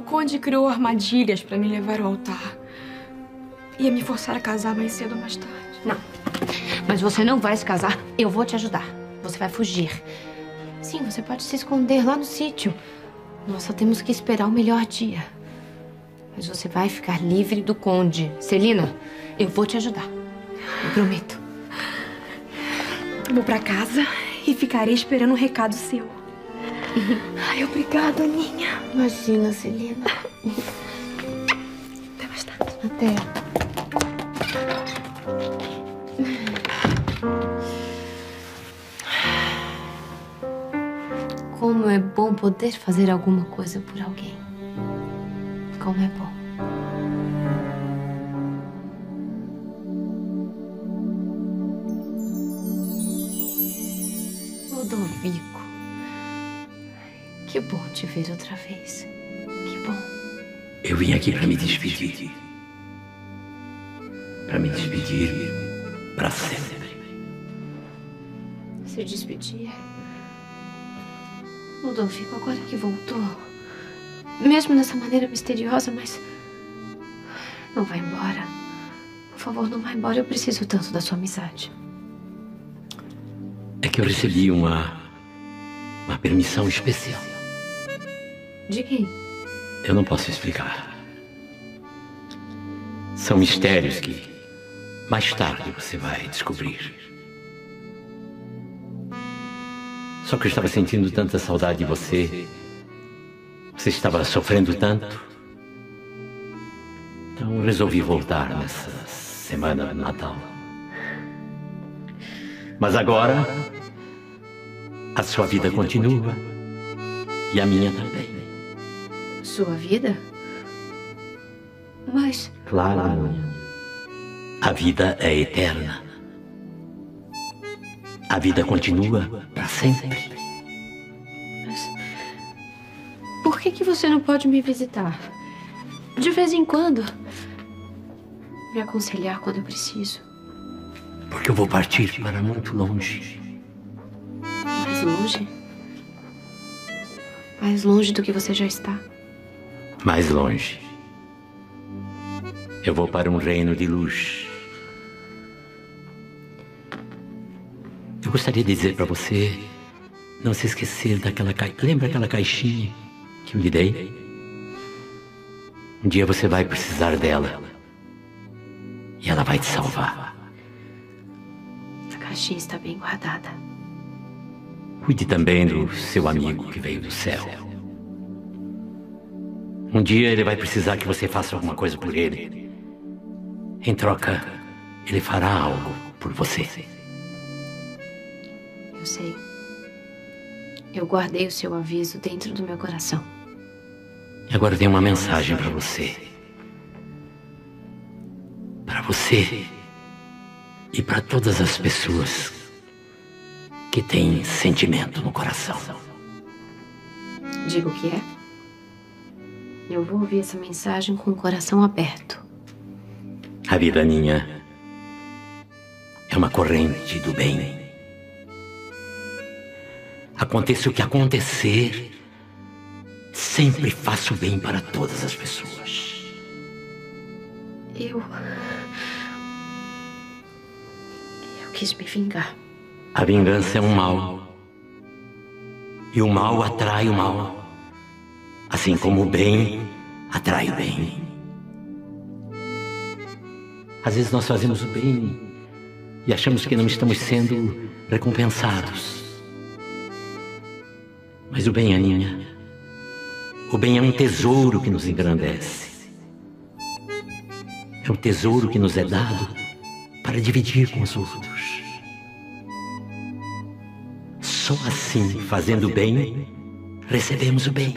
O Conde criou armadilhas para me levar ao altar. Ia me forçar a casar mais cedo ou mais tarde. Não. Mas você não vai se casar. Eu vou te ajudar. Você vai fugir. Sim, você pode se esconder lá no sítio. Nós só temos que esperar o melhor dia. Mas você vai ficar livre do Conde. Celina, eu vou te ajudar. Eu prometo. Vou para casa e ficarei esperando um recado seu. Ai, obrigada, Aninha. Imagina, Celina. Até mais tarde. Até. Como é bom poder fazer alguma coisa por alguém. Como é bom. Que bom te ver outra vez. Que bom. Eu vim aqui para me despedir. Para me despedir para sempre. Se despedir. Ludovico, agora que voltou. Mesmo dessa maneira misteriosa, mas. Não vai embora. Por favor, não vá embora. Eu preciso tanto da sua amizade. É que eu recebi uma. uma permissão especial. De quem? Eu não posso explicar. São mistérios que mais tarde você vai descobrir. Só que eu estava sentindo tanta saudade de você. Você estava sofrendo tanto. Então resolvi voltar nessa semana de Natal. Mas agora a sua vida continua e a minha também. Sua vida? Mas. Claro. A vida é eterna. A vida continua para sempre. Mas. Por que, que você não pode me visitar? De vez em quando. Me aconselhar quando eu preciso. Porque eu vou partir para muito longe. Mais longe? Mais longe do que você já está. Mais longe. Eu vou para um reino de luz. Eu gostaria de dizer para você não se esquecer daquela caixa. Lembra aquela caixinha que eu lhe dei? Um dia você vai precisar dela. E ela vai te salvar. A caixinha está bem guardada. Cuide também do seu amigo que veio do céu. Um dia ele vai precisar que você faça alguma coisa por ele. Em troca, ele fará algo por você. Eu sei. Eu guardei o seu aviso dentro do meu coração. E agora tem uma mensagem para você. Para você e para todas as pessoas que têm sentimento no coração. Diga o que é. Eu vou ouvir essa mensagem com o coração aberto. A vida minha é uma corrente do bem. Aconteça o que acontecer, sempre faço bem para todas as pessoas. Eu. Eu quis me vingar. A vingança é um mal. E o mal atrai o mal. Assim como o bem atrai o bem. Às vezes nós fazemos o bem e achamos que não estamos sendo recompensados. Mas o bem, Aninha, o bem é um tesouro que nos engrandece. É um tesouro que nos é dado para dividir com os outros. Só assim, fazendo o bem, recebemos o bem.